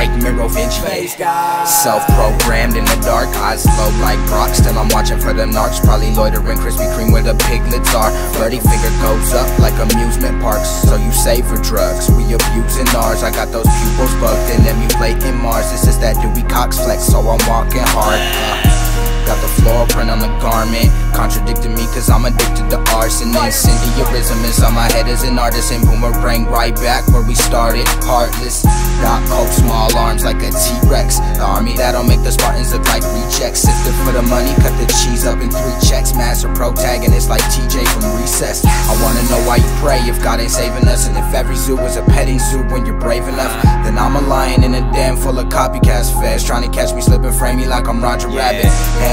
Tight mirror Vinci. Self-programmed in the dark, eyes low like Brock. Still I'm watching for the narcs. Probably loitering Krispy Kreme where the piglets are. Birdie finger goes up like amusement parks. So you save for drugs, we abusing ours. I got those pupils bugged and emulating Mars. This is that Dewey Cox flex, so I'm walking hard. Uh. Got the floral print on the garment. Contradicting me cause I'm addicted to arson. Incendiarism is on my head as an artist And boomerang right back where we started. Heartless, not coke, small arms like a T-Rex. The army that'll make the Spartans look like rejects. Sifted for the money, cut the cheese up in three checks. Master protagonist like TJ from Recess. I wanna know why you pray if God ain't saving us. And if every zoo is a petting zoo when you're brave enough Then I'm a lion in a den full of copycats. Feds Trying to catch me slipping, frame me like I'm Roger Rabbit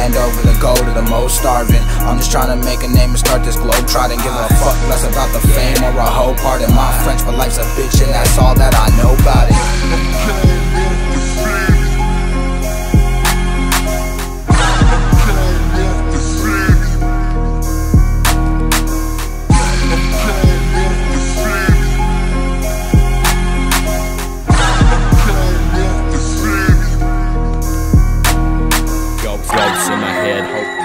Hand over the gold to the most starving. I'm just trying to make a name and start this globe trotting Give a fuck less about the fame or a whole part in my French But life's a bitch and that's all that I know about it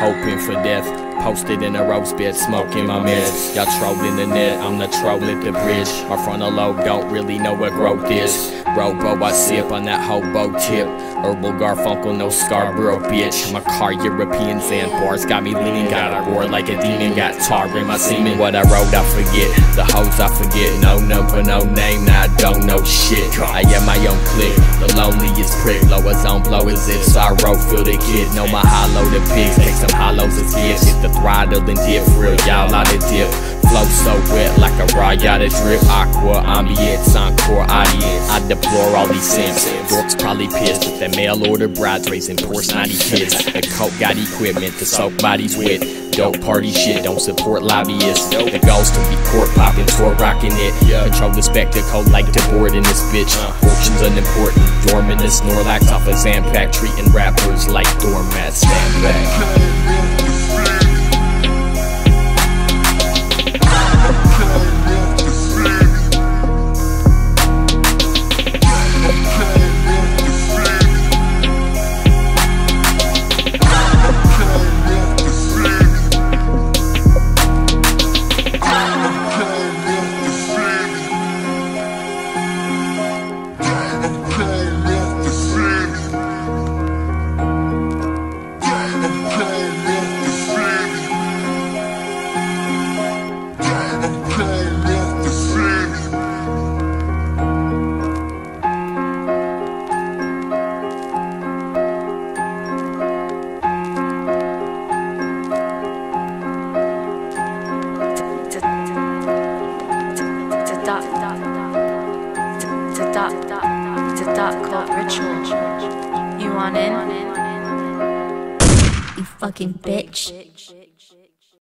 hoping for death. Posted in a roast bed, smoking my meds. Y'all trolling the net, I'm the troll at the bridge. My frontal lobe don't really know what growth is. Robo, I sip on that hobo tip. Herbal Garfunkel, no Scarborough, bitch. My car, European sand bars got me leaning. Got a roar like a demon, got tar in my semen. What I wrote, I forget. The hoes, I forget. No number, no name, I don't know shit. I am my own clique, the loneliest prick. Lowest on blow is it. Sorrow, feel the kid. Know my hollow, the pigs. Take some hollows as gifts. Hit the throttle and dip real, y'all out of dip. Flow so wet like a raw yada drip. Aqua, ambience, encore audience. I deplore all these simps. Dorks probably pissed with the mail order brides raising poor snotty kids. The coke got equipment to soak bodies with. Dope party shit, don't support lobbyists. The goals to be court popping, tour rocking it. Control the spectacle like the board in this bitch. Fortune's unimportant, dormant as Snorlax off a Zampack, treating rappers like doormats. Stand back. A dark cult ritual. You want in? You fucking bitch.